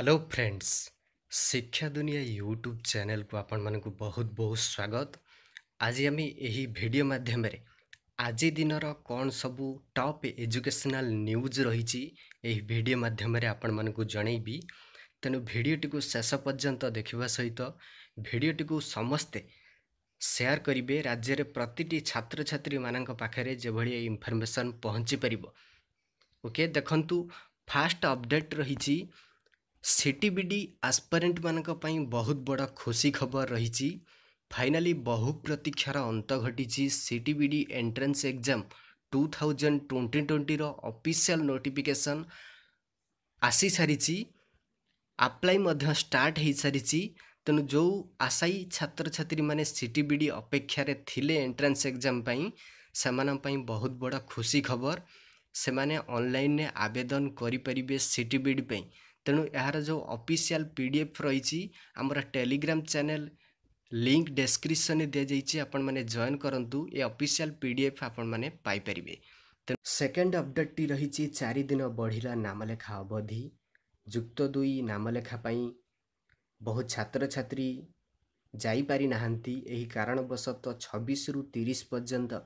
hello friends ଶିକ୍ଷା ଦୁନିଆ YouTube ଚ୍ୟାନେଲ୍କୁ ଆପଣମାନଙ୍କୁ ବହୁତ ବହୁତ ସ୍ୱାଗତ ଆଜି ଆମେ ଏହି ଭିଡ଼ିଓ ମାଧ୍ୟମରେ ଆଜି ଦିନର କ'ଣ ସବୁ ଟପ୍ ଏଜୁକେସନାଲ୍ ନ୍ୟୁଜ୍ ରହିଛି ଏହି ଭିଡ଼ିଓ ମାଧ୍ୟମରେ ଆପଣମାନଙ୍କୁ ଜଣେଇବି ତେଣୁ ଭିଡ଼ିଓଟିକୁ ଶେଷ ପର୍ଯ୍ୟନ୍ତ ଦେଖିବା ସହିତ ଭିଡ଼ିଓଟିକୁ ସମସ୍ତେ ସେୟାର କରିବେ ରାଜ୍ୟରେ ପ୍ରତିଟି ଛାତ୍ରଛାତ୍ରୀମାନଙ୍କ ପାଖରେ ଯେଭଳି ଏ ଇନଫର୍ମେସନ୍ ପହଞ୍ଚିପାରିବ ଓକେ ଦେଖନ୍ତୁ ଫାର୍ଷ୍ଟ ଅପଡ଼େଟ୍ ରହିଛି सिटीडि आसपरेन्ट मैले बहुत बड़ा खुशी खबर रह बहु प्रतीक्ष अन्त घटि सिटी Widhi entrance exam two thousand twenty twenty र अफिसियल नोटिफिकेसन आसिसिचि आप्लाइ मध्य स्टार सिक्छ ते जो छात्र छ सिटी विडिडिड अपेक्षा ले एन्ट्रान्स एक्जाम पा बहुत बड़ा खुशी खबर समा आवेदन गरिपारे सिटी ତେଣୁ ଏହାର ଯେଉଁ ଅଫିସିଆଲ୍ ପି ଡି ଏଫ୍ ରହିଛି ଆମର ଟେଲିଗ୍ରାମ୍ ଚ୍ୟାନେଲ୍ ଲିଙ୍କ୍ ଡେସ୍କ୍ରିପ୍ସନ୍ରେ ଦିଆଯାଇଛି ଆପଣମାନେ ଜଏନ୍ କରନ୍ତୁ ଏ ଅଫିସିଆଲ୍ ପି ଡି ଏଫ୍ ଆପଣମାନେ ପାଇପାରିବେ ତେଣୁ ସେକେଣ୍ଡ ଅପଡ଼େଟ୍ଟି ରହିଛି ଚାରିଦିନ ବଢ଼ିଲା ନାମଲେଖା ଅବଧି ଯୁକ୍ତ ଦୁଇ ନାମଲେଖା ପାଇଁ ବହୁ ଛାତ୍ରଛାତ୍ରୀ ଯାଇପାରିନାହାନ୍ତି ଏହି କାରଣବଶତଃ ଛବିଶରୁ ତିରିଶ ପର୍ଯ୍ୟନ୍ତ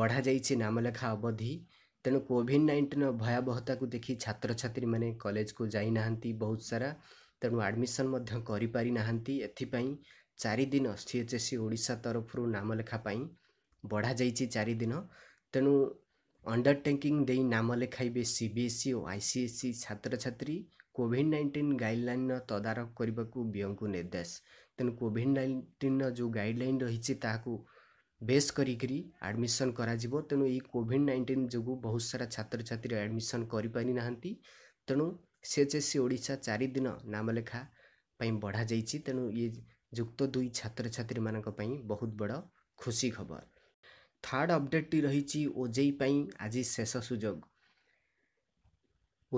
ବଢ଼ାଯାଇଛି ନାମଲେଖା ଅବଧି तेणु कोभिड न भयावहता को देखि छात्र को कलेजको जाइना बहुत सारा तेडमिसन पारिना चारिदिन सिएचएससि ओडा तरफ्रु नाम बढाइछ चारिदिन तेणु अन्डरटेकिङ नामलेखाइबे सिभिएसई आइसिएस छात्र छ कोभिड नाइन्टिन गाइडल तदारकिओ निर्देश तेणु कोभिड नाइन्टिन जो गाइडल रह ବେସ୍ କରିକିରି ଆଡ଼ମିସନ୍ କରାଯିବ ତେଣୁ ଏଇ କୋଭିଡ଼ ନାଇଣ୍ଟିନ୍ ଯୋଗୁଁ ବହୁତ ସାରା ଛାତ୍ରଛାତ୍ରୀ ଆଡ଼ମିସନ୍ କରିପାରି ନାହାନ୍ତି ତେଣୁ C H S C Odisha ଚାରିଦିନ ନାମଲେଖା ପାଇଁ ବଢ଼ାଯାଇଛି ତେଣୁ ଇଏ ଯୁକ୍ତ ଦୁଇ ଛାତ୍ରଛାତ୍ରୀମାନଙ୍କ ପାଇଁ ବହୁତ ବଡ଼ ଖୁସି ଖବର ଥାର୍ଡ଼ ଅପଡ଼େଟ୍ଟି ରହିଛି ଓଜେଇ ପାଇଁ ଆଜି ଶେଷ ସୁଯୋଗ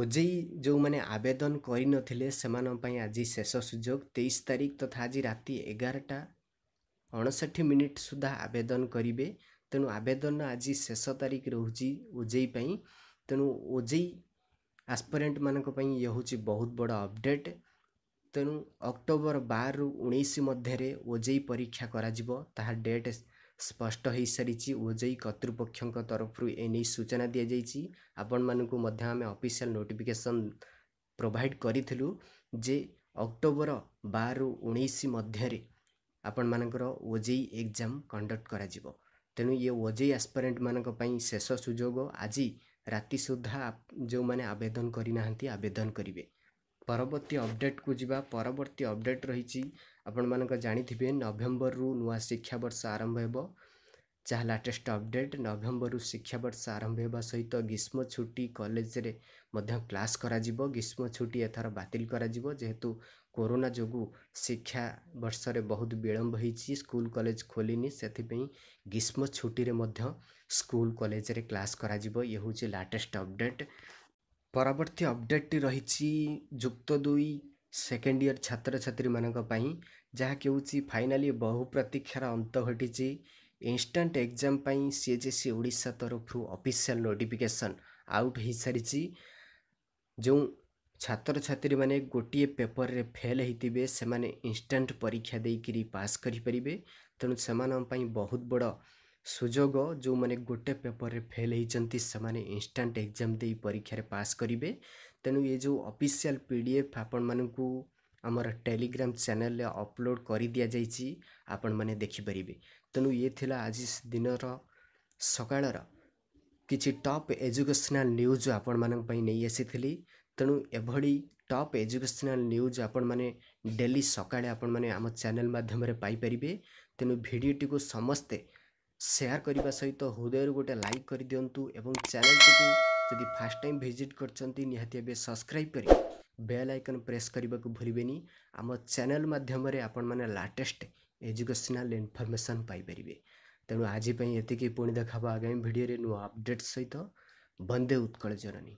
ଓଜେଇ ଯେଉଁମାନେ ଆବେଦନ କରିନଥିଲେ ସେମାନଙ୍କ ପାଇଁ ଆଜି ଶେଷ ସୁଯୋଗ ତେଇଶ ତାରିଖ ତଥା ଆଜି ରାତି ଏଗାରଟା ଅଣଷଠି ମିନିଟ୍ ସୁଦ୍ଧା ଆବେଦନ କରିବେ ତେଣୁ ଆବେଦନ ଆଜି ଶେଷ ତାରିଖ ରହୁଛି ଓଜେଇ ପାଇଁ ତେଣୁ ଓଜେଇ ଆସ୍ପରେଣ୍ଟମାନଙ୍କ ପାଇଁ ଇଏ ହେଉଛି ବହୁତ ବଡ଼ ଅପଡ଼େଟ୍ ତେଣୁ ଅକ୍ଟୋବର ବାରରୁ ଉଣେଇଶ ମଧ୍ୟରେ ଓଜେଇ ପରୀକ୍ଷା କରାଯିବ ତାହା ଡେଟ୍ ସ୍ପଷ୍ଟ ହୋଇସାରିଛି ଓଜେଇ କର୍ତ୍ତୃପକ୍ଷଙ୍କ ତରଫରୁ ଏ ନେଇ ସୂଚନା ଦିଆଯାଇଛି ଆପଣମାନଙ୍କୁ ମଧ୍ୟ ଆମେ ଅଫିସିଆଲ୍ ନୋଟିଫିକେସନ୍ ପ୍ରୋଭାଇଡ଼ କରିଥିଲୁ ଯେ ଅକ୍ଟୋବର ବାରରୁ ଉଣେଇଶ ମଧ୍ୟରେ ଆପଣମାନଙ୍କର ଓଜେଇ ଏକ୍ଜାମ୍ କଣ୍ଡକ୍ଟ କରାଯିବ ତେଣୁ ଇଏ ଓଜେଇ ଆସ୍ପିରାଣ୍ଟମାନଙ୍କ ପାଇଁ ଶେଷ ସୁଯୋଗ ଆଜି ରାତି ସୁଦ୍ଧା ଯେଉଁମାନେ ଆବେଦନ କରିନାହାନ୍ତି ଆବେଦନ କରିବେ ପରବର୍ତ୍ତୀ ଅପଡ଼େଟ୍କୁ ଯିବା ପରବର୍ତ୍ତୀ ଅପଡ଼େଟ୍ ରହିଛି ଆପଣମାନଙ୍କ ଜାଣିଥିବେ ନଭେମ୍ବରରୁ ନୂଆ ଶିକ୍ଷାବର୍ଷ ଆରମ୍ଭ ହେବ ଯାହା ଲାଟେଷ୍ଟ ଅପଡ଼େଟ୍ ନଭେମ୍ବରରୁ ଶିକ୍ଷାବର୍ଷ ଆରମ୍ଭ ହେବା ସହିତ ଗ୍ରୀଷ୍ମ ଛୁଟି କଲେଜରେ ମଧ୍ୟ କ୍ଲାସ୍ କରାଯିବ ଗ୍ରୀଷ୍ମ ଛୁଟି ଏଥର ବାତିଲ କରାଯିବ ଯେହେତୁ କୋରୋନା ଯୋଗୁଁ ଶିକ୍ଷା ବର୍ଷରେ ବହୁତ ବିଳମ୍ବ ହେଇଛି ସ୍କୁଲ୍ କଲେଜ୍ ଖୋଲିନି ସେଥିପାଇଁ ଗ୍ରୀଷ୍ମ ଛୁଟିରେ ମଧ୍ୟ ସ୍କୁଲ୍ କଲେଜ୍ରେ କ୍ଲାସ୍ କରାଯିବ ଇଏ ହେଉଛି ଲାଟେଷ୍ଟ ଅପଡ଼େଟ୍ ପରବର୍ତ୍ତୀ ଅପଡ଼େଟ୍ଟି ରହିଛି ଯୁକ୍ତ ଦୁଇ ସେକେଣ୍ଡ ଇୟର୍ ଛାତ୍ରଛାତ୍ରୀମାନଙ୍କ ପାଇଁ ଯାହାକି ହେଉଛି ଫାଇନାଲି ବହୁ ପ୍ରତୀକ୍ଷାର ଅନ୍ତ ଘଟିଛି ଇନ୍ଷ୍ଟାଣ୍ଟ ଏକ୍ଜାମ୍ ପାଇଁ ସି ଏଚ୍ ସି ଓଡ଼ିଶା ତରଫରୁ ଅଫିସିଆଲ୍ ନୋଟିଫିକେସନ୍ ଆଉଟ୍ ହୋଇସାରିଛି ଯେଉଁ ଛାତ୍ରଛାତ୍ରୀ ମାନେ ଗୋଟିଏ ପେପରରେ ଫେଲ୍ ହୋଇଥିବେ ସେମାନେ ଇନଷ୍ଟାଣ୍ଟ ପରୀକ୍ଷା ଦେଇକରି ପାସ୍ କରିପାରିବେ ତେଣୁ ସେମାନଙ୍କ ପାଇଁ ବହୁତ ବଡ଼ ସୁଯୋଗ ଯେଉଁମାନେ ଗୋଟେ ପେପରରେ ଫେଲ୍ ହୋଇଛନ୍ତି ସେମାନେ ଇନଷ୍ଟାଣ୍ଟ ଏକ୍ଜାମ୍ ଦେଇ ପରୀକ୍ଷାରେ ପାସ୍ କରିବେ ତେଣୁ ଏ ଯେଉଁ ଅଫିସିଆଲ୍ ପି ଡ଼ି ଏଫ୍ ଆପଣମାନଙ୍କୁ ଆମର ଟେଲିଗ୍ରାମ ଚ୍ୟାନେଲରେ ଅପଲୋଡ଼ କରିଦିଆଯାଇଛି ଆପଣମାନେ ଦେଖିପାରିବେ ତେଣୁ ଇଏ ଥିଲା ଆଜି ଦିନର ସକାଳର କିଛି ଟପ୍ ଏଜୁକେସନାଲ୍ ନ୍ୟୁଜ୍ ଆପଣମାନଙ୍କ ପାଇଁ ନେଇ ଆସିଥିଲି ତେଣୁ ଏଭଳି ଟପ୍ ଏଜୁକେସନାଲ୍ ନ୍ୟୁଜ୍ ଆପଣମାନେ ଡେଲି ସକାଳେ ଆପଣମାନେ ଆମ ଚ୍ୟାନେଲ୍ ମାଧ୍ୟମରେ ପାଇପାରିବେ ତେଣୁ ଭିଡ଼ିଓଟିକୁ ସମସ୍ତେ ସେୟାର୍ କରିବା ସହିତ ହୃଦୟରୁ ଗୋଟେ ଲାଇକ୍ କରିଦିଅନ୍ତୁ ଏବଂ ଚ୍ୟାନେଲ୍ଟିକୁ ଯଦି ଫାର୍ଷ୍ଟ ଟାଇମ୍ ଭିଜିଟ୍ କରିଛନ୍ତି ନିହାତି ଏବେ ସବସ୍କ୍ରାଇବ୍ କରି ବେଲ୍ ଆଇକନ୍ ପ୍ରେସ୍ କରିବାକୁ ଭୁଲିବେନି ଆମ ଚ୍ୟାନେଲ୍ ମାଧ୍ୟମରେ ଆପଣମାନେ ଲାଟେଷ୍ଟ ଏଜୁକେସନାଲ୍ ଇନଫର୍ମେସନ୍ ପାଇପାରିବେ ତେଣୁ ଆଜି ପାଇଁ ଏତିକି ପୁଣି ଦେଖାହେବ ଆଗାମୀ ଭିଡ଼ିଓରେ ନୂଆ ଅପଡ଼େଟ୍ ସହିତ ବନ୍ଦେ ଉତ୍କଳ ଜନନୀ